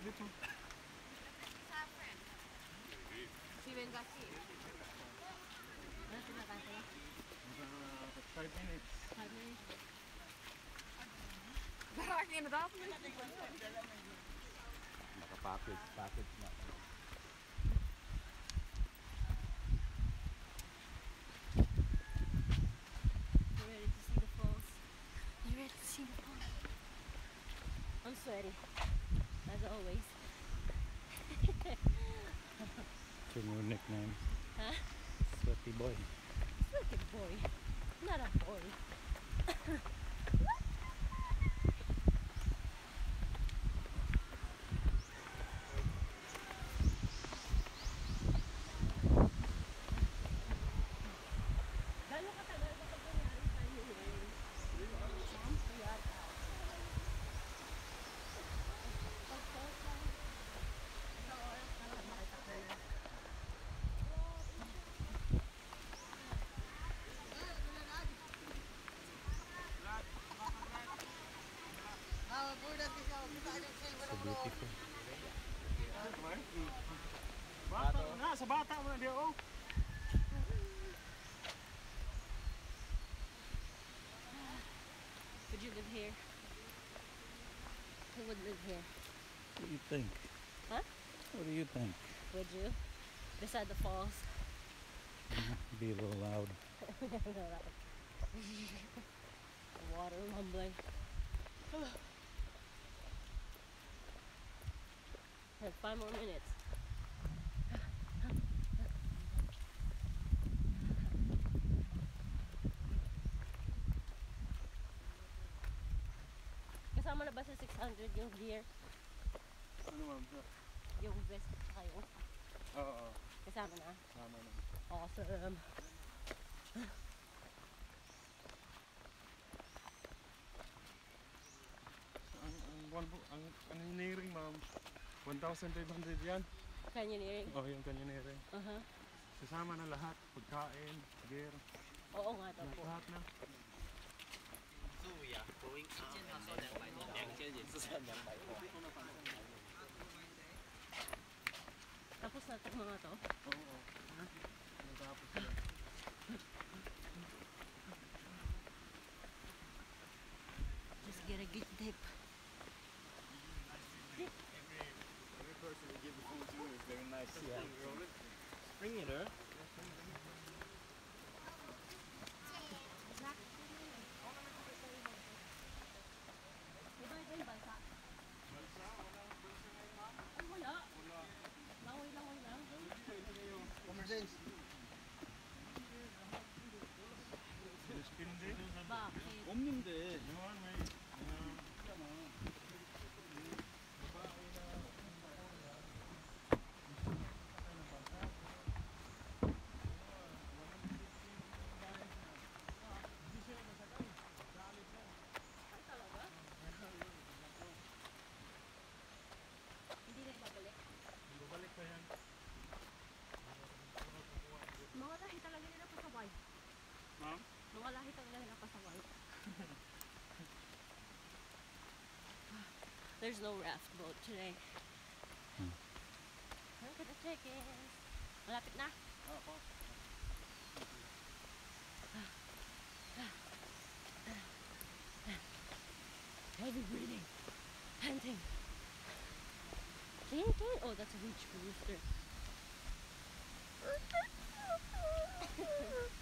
dito. Steven Gassi. Ano tinatay ko? Mga 5 minutes. Five minutes. Daraki na dapat. Naka-package, package na. You ready to see the falls? You ready to see the falls? I'm sweaty, as always. It's your new nickname. Huh? Sweaty boy. Sweaty boy, not a boy. Gano'ng katagal ba ito nangyari sa iyo eh? Months yata. Pag-post lang. Ilang oras na lang makita ko na. So beautiful. Bata na, sa bata mo na di oh. Would you live here? Who would live here? What do you think? Huh? What do you think? Would you? Beside the falls. Be a little loud. Water rumbling. Have five more minutes. Kasama na ba sa 600 yung gear, Ano ma'am? yung vest, saka yung Oo, oo. kasama na? Tama na. Awesome. Ang, ang, ang, ang, ang hiniring ma'am, 1,500 yan. Canyoneering. Oh, yung kanyoneering. Uh-huh. Kasama na lahat. Pagkain, gear, Oo nga daw po. lahat na. Tapos na itong mga to. Oo, There's no raft boat today. Hmm. Look at the chickens. Malapit na. Heavy breathing. Panting. Chicken? Oh, that's a huge rooster.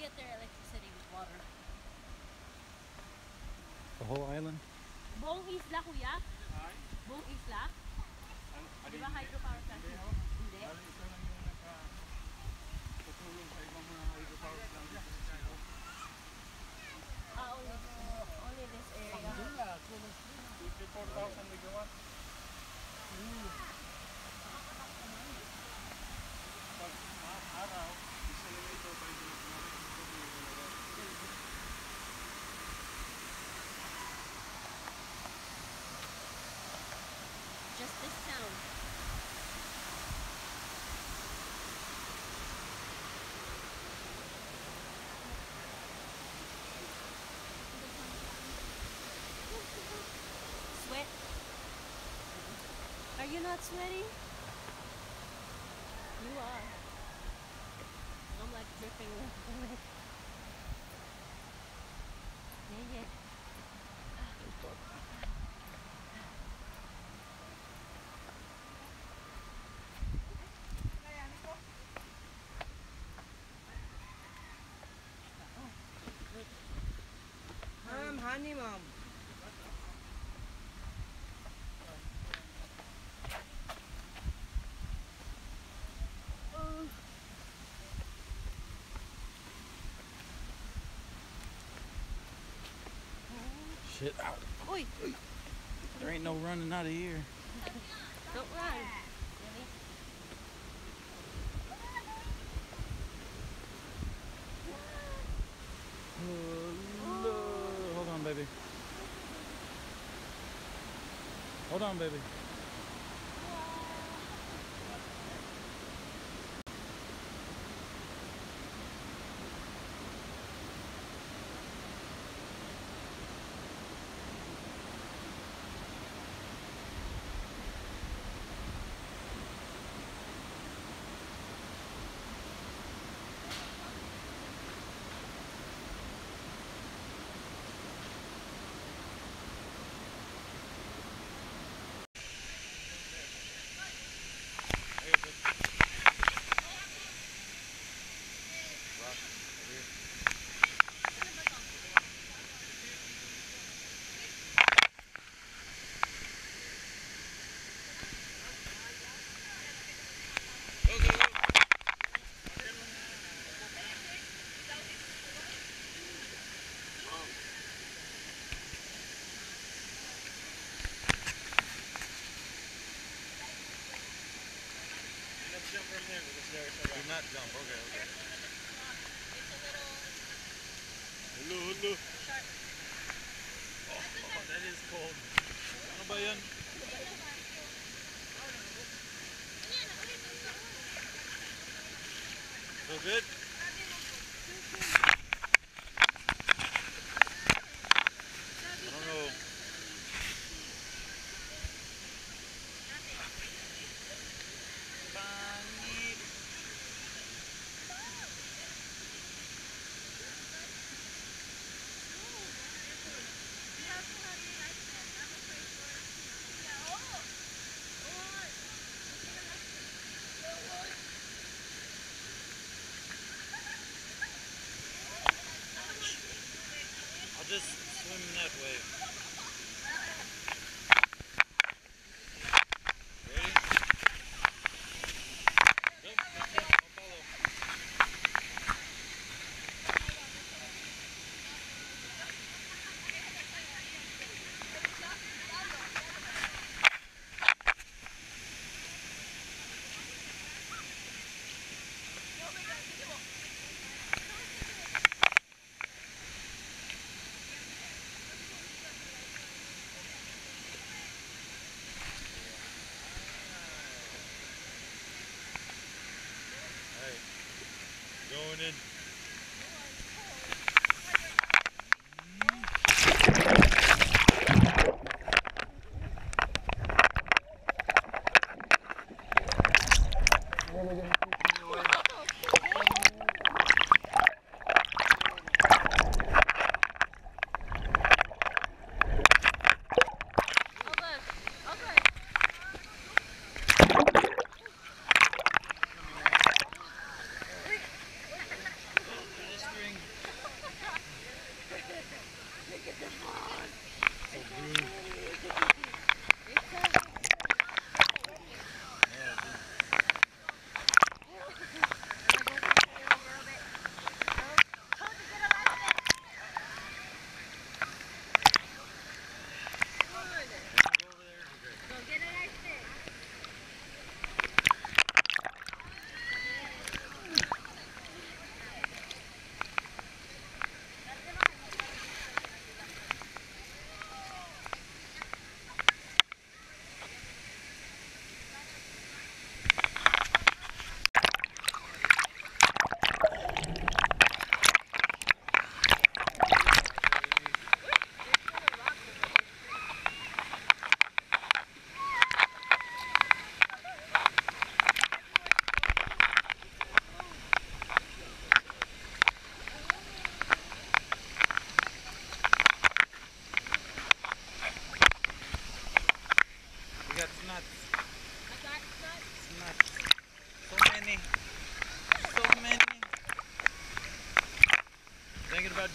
get their electricity with water. The whole island? Isla, kuya. Isla. Di ba hydropower plant? Hindi. Ah, only, this area. megawatts. Hmm. Not sweaty? You are. I'm like dripping with Yeah, yeah. Mom, honey, mom. Shit. Ow. Oi, There ain't no running out of here. don't run. Hold on, baby. Hold on, baby. Do not jump. Okay, okay. Hello, hello. Oh, oh, that is cold. Ano ba yan? So good?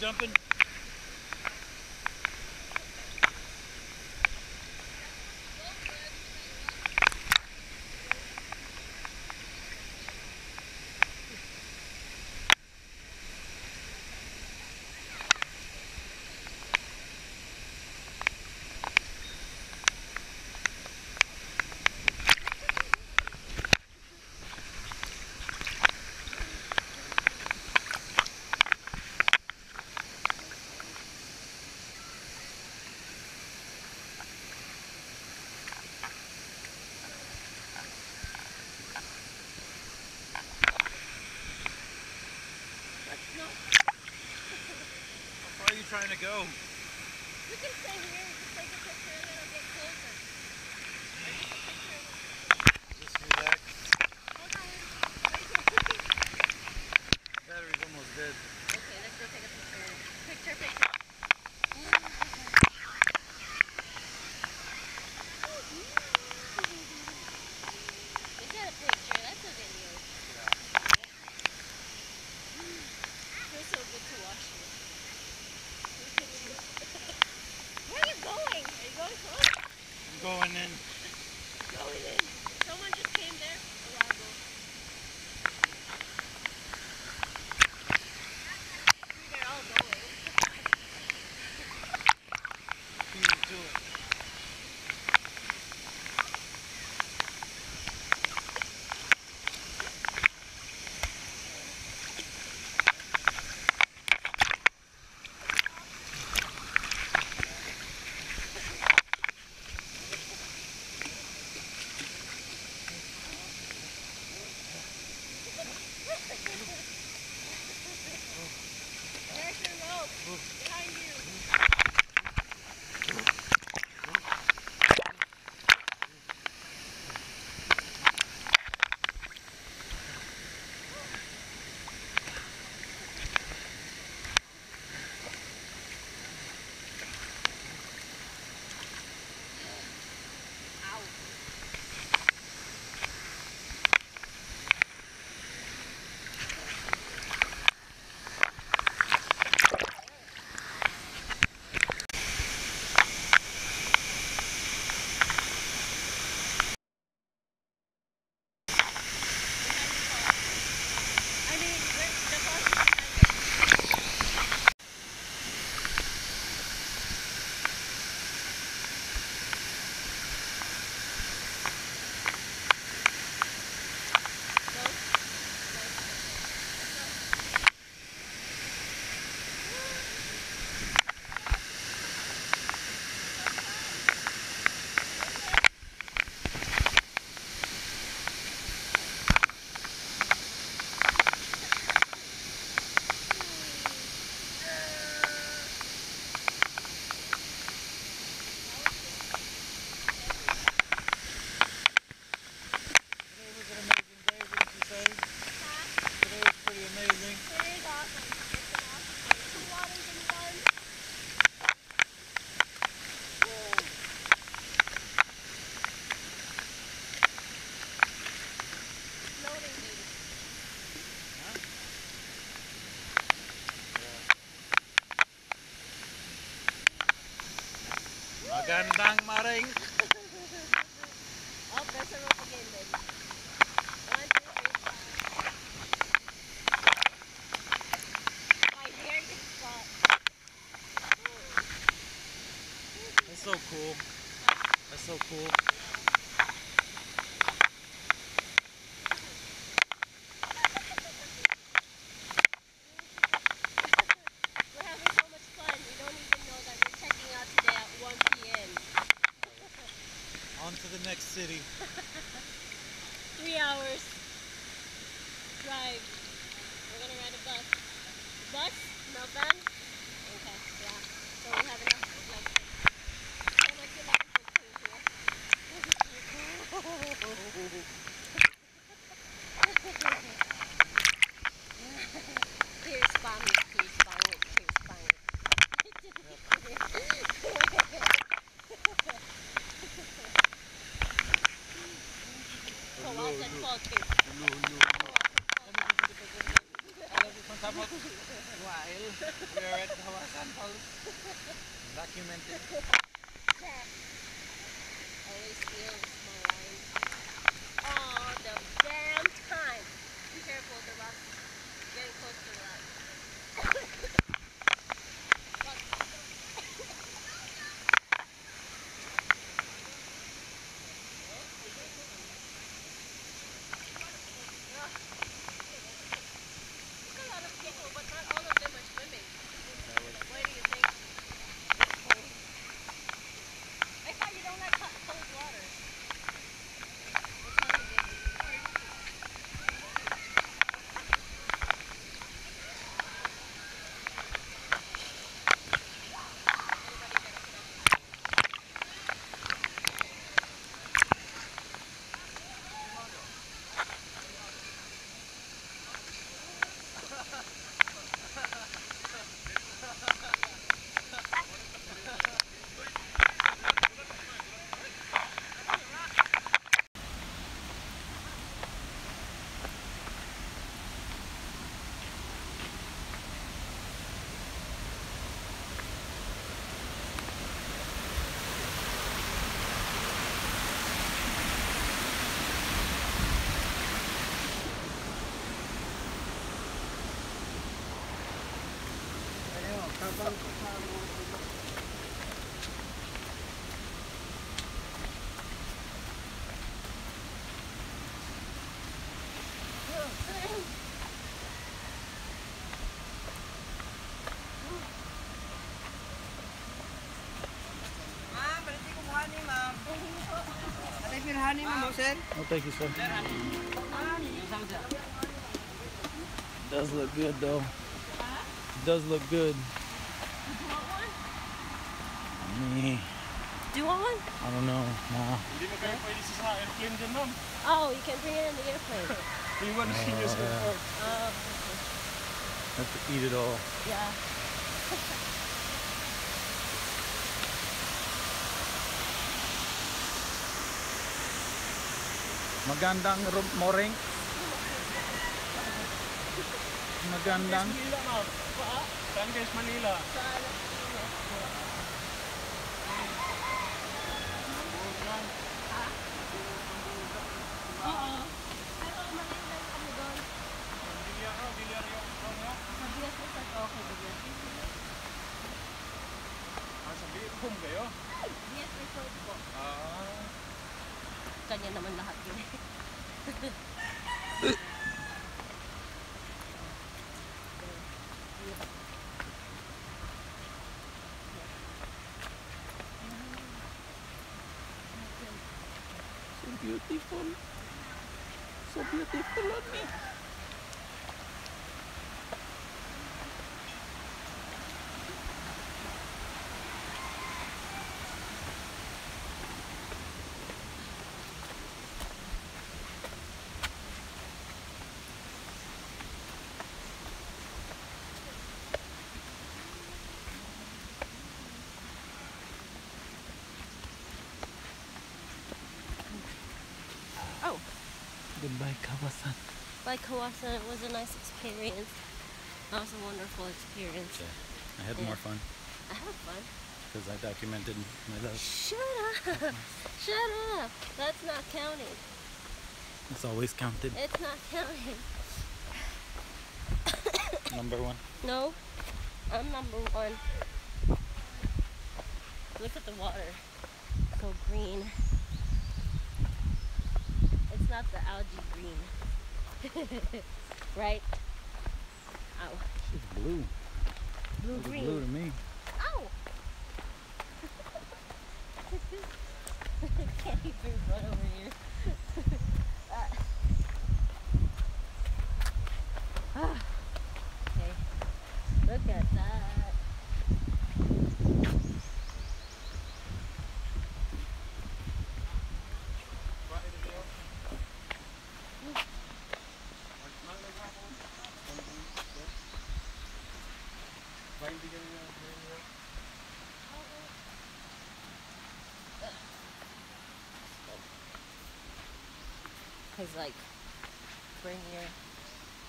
dumping. gotta go. Magandang maring On to the next city. Three hours. Drive. We're gonna ride a bus. Bus? No van? Okay, yeah. So we have enough food like Here's Bobby. we are at Kawasan Falls. Documented. Always feels my eyes. Oh, the damn time. Be careful, the rocks. Getting close to the rock. Honey, thank you, sir. Does look good though. Does look good. Me, Do you want one? I don't know. Nah. Hindi mo kayo pwede sa airplane dyan, ma'am. Oh, you can bring it in the airplane. Iwan uh, ninyo sa airport. Oh, Have to eat it all. yeah. Magandang ro- morning. Magandang. Saan guys, Manila? Saan? Oo. Pero maganda kami doon. Bilya ka, bilya rin ako doon, no? Sa Bias Resort. Ah, sa Bias Home kayo? Ay, Bias Ah. Kanya naman lahat yun. Beautiful on me. Goodbye, Kawasan. by Kawasa, it was a nice experience. That was a wonderful experience. I had more fun I had fun. because I documented my love. Shut up! Shut up! That's not counting. It's always counted. It's not counting. Number one. No, I'm number one. Look at the water. So green. Not the algae green. right? Oh. Ow. It's blue. Blue green. blue to me. Ow! Oh. Can't even run over here. Ah. okay. Look at that. bakit kayo? Magmangay ka ako. Ba, hindi ka nila. Cause like, bring your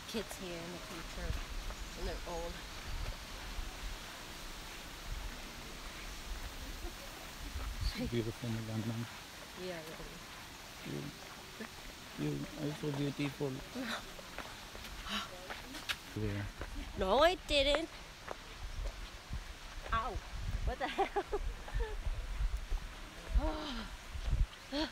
kids here in the future when they're old. So beautiful, magandang. Yeah, really. You, you are so beautiful. There. No, I didn't. What the hell?